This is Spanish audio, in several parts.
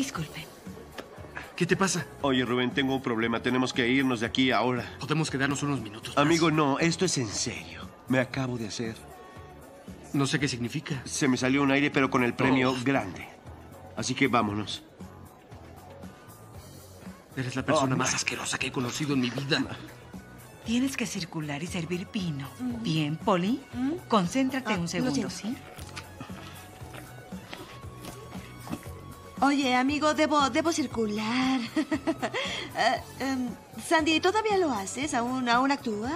Disculpe. ¿Qué te pasa? Oye, Rubén, tengo un problema. Tenemos que irnos de aquí ahora. Podemos quedarnos unos minutos. más? Amigo, no, esto es en serio. Me acabo de hacer. No sé qué significa. Se me salió un aire, pero con el premio Oh. grande. Así que vámonos. Eres la persona Oh, más asquerosa que he conocido en mi vida. Tienes que circular y servir vino. Bien, Polly. Concéntrate Ah, un segundo. ¿sí? Oye, amigo, debo, debo circular. Eh, em, Sandy, ¿todavía lo haces? ¿Aún, aún actúas?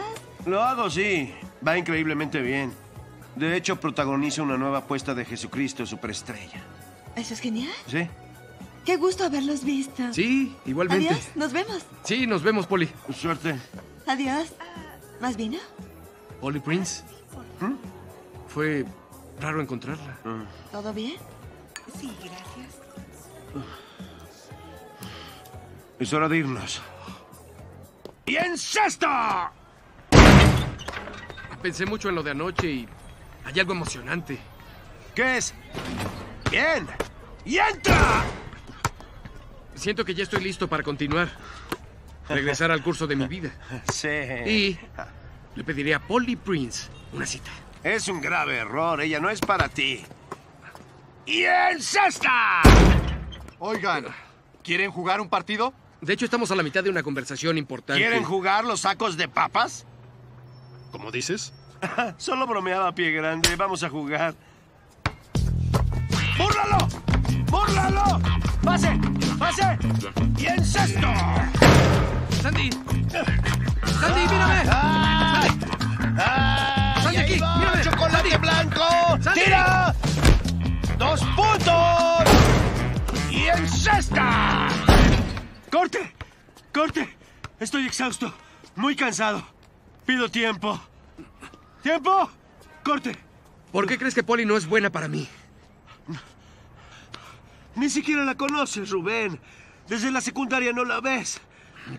Lo hago, sí. Va increíblemente bien. De hecho, protagoniza una nueva apuesta de Jesucristo Superestrella. Eso es genial. ¿Sí? Qué gusto haberlos visto. Sí, igualmente. Adiós, nos vemos. Sí, nos vemos, Polly. Suerte. Adiós. ¿Más vino? Polly Prince. ¿Mm? Fue raro encontrarla. ¿Todo bien? Sí, gracias. Es hora de irnos. ¡Y en sexta! Pensé mucho en lo de anoche y hay algo emocionante. ¿Qué es? ¡Bien! ¡Y entra! Siento que ya estoy listo para continuar. Regresar al curso de mi vida. Sí. Y le pediré a Polly Prince una cita. Es un grave error. Ella no es para ti. ¡Y en sexta! Oigan, ¿quieren jugar un partido? De hecho, estamos a la mitad de una conversación importante. ¿Quieren jugar los sacos de papas? ¿Cómo dices? Solo bromeaba pie grande. Vamos a jugar. ¡Búrlalo! ¡Búrlalo! ¡Pase! ¡Pase! ¡Y en. ¡Sandy, ¡Y en cesta! ¡Corte! ¡Corte! Estoy exhausto. Muy cansado. Pido tiempo. ¿Tiempo? ¡Corte! ¿Por qué crees que Polly no es buena para mí? Ni siquiera la conoces, Rubén. Desde la secundaria no la ves.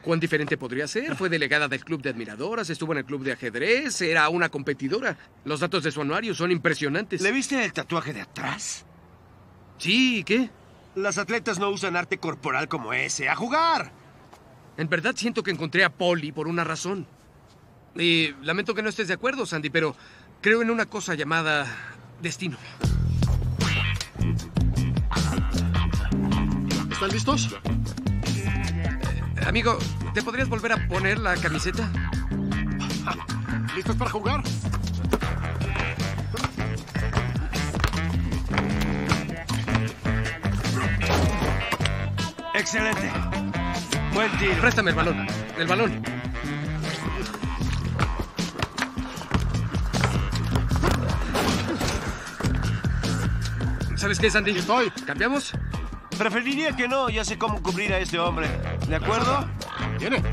¿Cuán diferente podría ser? Fue delegada del club de admiradoras, estuvo en el club de ajedrez, era una competidora. Los datos de su anuario son impresionantes. ¿Le viste el tatuaje de atrás? Sí, ¿qué? Las atletas no usan arte corporal como ese. ¡A jugar! En verdad siento que encontré a Polly por una razón. Y lamento que no estés de acuerdo, Sandy, pero creo en una cosa llamada destino. ¿Están listos? Amigo, ¿te podrías volver a poner la camiseta? ¿Listos para jugar? ¡Excelente! Buen tiro. Préstame el balón. El balón. ¿Sabes qué, Sandy? Estoy. ¿Cambiamos? Preferiría que no. Ya sé cómo cubrir a este hombre. ¿De acuerdo? ¿Tiene?